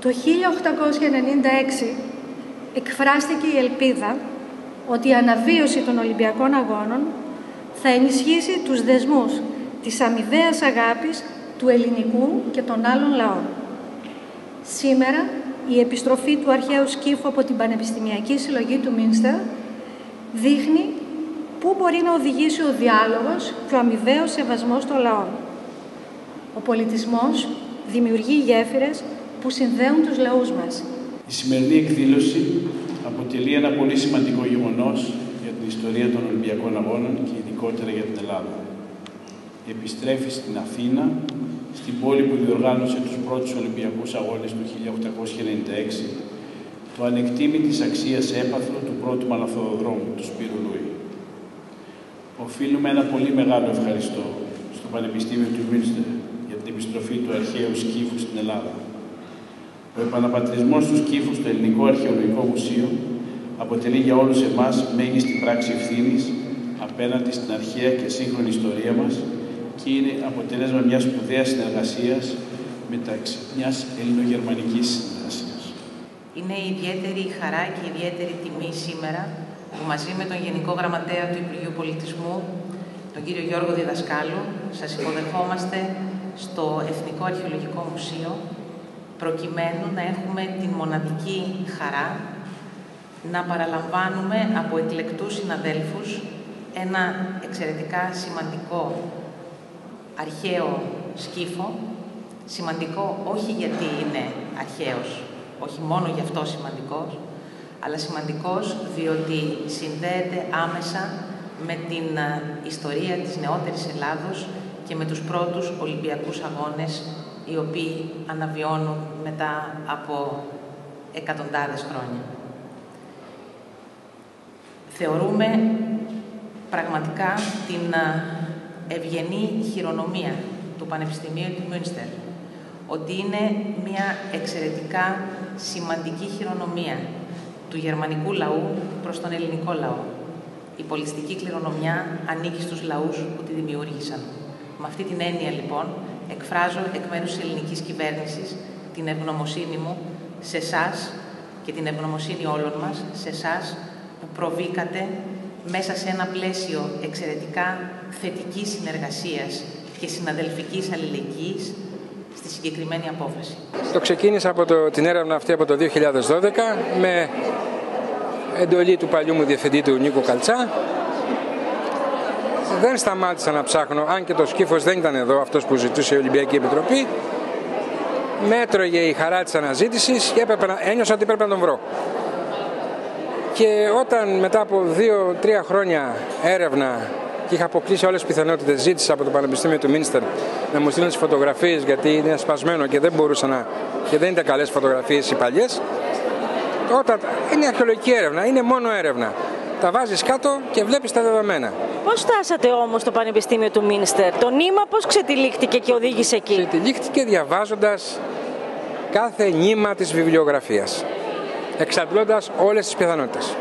Το 1896 εκφράστηκε η ελπίδα ότι η αναβίωση των Ολυμπιακών Αγώνων θα ενισχύσει τους δεσμούς της αμοιβαίας αγάπης του ελληνικού και των άλλων λαών. Σήμερα, η επιστροφή του αρχαίου σκύφου από την Πανεπιστημιακή Συλλογή του Μίνστερ δείχνει πού μπορεί να οδηγήσει ο διάλογος και ο αμοιβαίος σεβασμός των λαών. Ο πολιτισμός δημιουργεί γέφυρες που συνδέουν τους λαούς μας. Η σημερινή εκδήλωση αποτελεί ένα πολύ σημαντικό γεγονός για την ιστορία των Ολυμπιακών Αγώνων και ειδικότερα για την Ελλάδα. Επιστρέφει στην Αθήνα, στην πόλη που διοργάνωσε τους πρώτους Ολυμπιακούς Αγώνες του 1896, το ανεκτήμητης αξίας έπαθλο του πρώτου μαλαθοδρόμου, του Σπύρου Λούι. Οφείλουμε ένα πολύ μεγάλο ευχαριστώ στο Πανεπιστήμιο του Μίνστερ για την επιστροφή του αρχαίου σκύφου στην Ελλάδα. Ο επαναπατρισμός του σκύφου στο Ελληνικό Αρχαιολογικό Μουσείο αποτελεί για όλους εμάς μέγιστη πράξη ευθύνης απέναντι στην αρχαία και σύγχρονη ιστορία μας και είναι αποτέλεσμα μιας σπουδαίας συνεργασίας μεταξύ μιας ελληνογερμανικής συνεργασίας. Είναι ιδιαίτερη χαρά και ιδιαίτερη τιμή σήμερα που μαζί με τον Γενικό Γραμματέα του Υπουργείου Πολιτισμού, τον κύριο Γιώργο Διδασκάλου, σας υποδεχόμαστε στο Εθνικό Αρχαιολογικό Μουσείο προκειμένου να έχουμε την μοναδική χαρά να παραλαμβάνουμε από εκλεκτούς συναδέλφους ένα εξαιρετικά σημαντικό αρχαίο σκύφο, σημαντικό όχι γιατί είναι αρχαίος, όχι μόνο γι' αυτό σημαντικός, αλλά σημαντικός διότι συνδέεται άμεσα με την ιστορία της νεότερης Ελλάδος και με τους πρώτους Ολυμπιακούς Αγώνες οι οποίοι αναβιώνουν μετά από εκατοντάδες χρόνια. Θεωρούμε πραγματικά την ευγενή χειρονομία του Πανεπιστημίου του Μίνστερ ότι είναι μια εξαιρετικά σημαντική χειρονομία του γερμανικού λαού προς τον ελληνικό λαό. Η πολιστική κληρονομιά ανήκει στους λαούς που τη δημιούργησαν. Με αυτή την έννοια λοιπόν εκφράζω εκ μέρους της ελληνικής κυβέρνησης την ευγνωμοσύνη μου σε εσάς και την ευγνωμοσύνη όλων μας, σε εσάς που προβήκατε μέσα σε ένα πλαίσιο εξαιρετικά θετικής συνεργασίας και συναδελφικής αλληλεγγύης στη συγκεκριμένη απόφαση. Το ξεκίνησα από το, την έρευνα αυτή από το 2012 με εντολή του παλιού μου διευθυντή του Νίκο Καλτσά δεν σταμάτησα να ψάχνω, αν και το σκύφος δεν ήταν εδώ αυτός που ζητούσε η Ολυμπιακή Επιτροπή. Μέτρωγε η χαρά της αναζήτησης και έπρεπε, ένιωσα ότι πρέπει να τον βρω. Και όταν μετά από δύο-τρία χρόνια έρευνα και είχα αποκλείσει όλες τις πιθανότητες, ζήτησα από το Πανεπιστήμιο του Μίνστερ να μου στείλουν τις φωτογραφίες γιατί είναι σπασμένο και δεν μπορούσα να. και δεν ήταν καλές φωτογραφίες οι παλιές. Όταν είναι αρχαιολογική έρευνα, είναι μόνο έρευνα. Τα βάζεις κάτω και βλέπεις τα δεδομένα. Πώς φτάσατε όμως στο Πανεπιστήμιο του Μίνστερ, το νήμα πώς ξετυλίχτηκε και οδήγησε εκεί; Ξετυλίχτηκε διαβάζοντας κάθε νήμα της βιβλιογραφίας, εξαντλώντας όλες τις πιθανότητες.